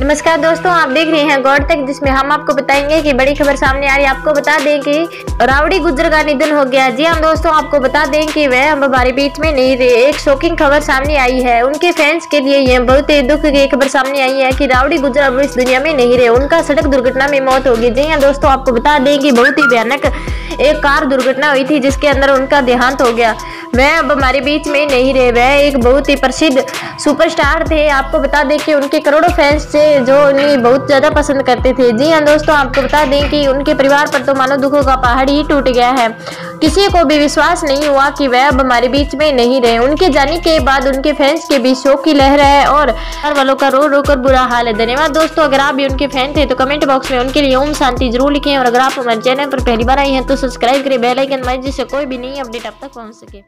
नमस्कार दोस्तों, आप देख रहे हैं गौर तक, जिसमें हम आपको बताएँगे कि बड़ी खबर सामने आ रही है। आपको बता दें कि रावड़ी गुजर का निधन हो गया। जी हाँ दोस्तों, आपको बता दें कि वह अब हमारे बीच में नहीं रहे। एक शॉकिंग खबर सामने आई है। उनके फैंस के लिए यह बहुत ही दुख की खबर सामने आई है कि रावड़ी गुजर अब इस दुनिया में नहीं रहे। उनका सड़क दुर्घटना में मौत होगी जी हाँ दोस्तों, आपको बता दें कि बहुत ही भयानक एक कार दुर्घटना हुई थी जिसके अंदर उनका देहांत हो गया। वह अब हमारे बीच में नहीं रहे, वह एक बहुत ही प्रसिद्ध सुपरस्टार थे। आपको बता दें कि उनके करोड़ों फैंस थे जो उन्हें बहुत ज़्यादा पसंद करते थे। जी हाँ दोस्तों, आपको बता दें कि उनके परिवार पर तो मानो दुखों का पहाड़ ही टूट गया है। किसी को भी विश्वास नहीं हुआ कि वह अब हमारे बीच में नहीं रहे। उनके जाने के बाद उनके फैंस के बीच शोक की लहर है और हर वालों का रो रो कर बुरा हाल है। धन्यवाद दोस्तों, अगर आप भी उनके फ़ैन थे तो कमेंट बॉक्स में उनके लिए ओम शांति ज़रूर लिखें और अगर आप हमारे चैनल पर पहली बार आई हैं तो सब्सक्राइब करें बेलाइकन मैं जिससे कोई भी नई अपडेट अब तक पहुँच सके।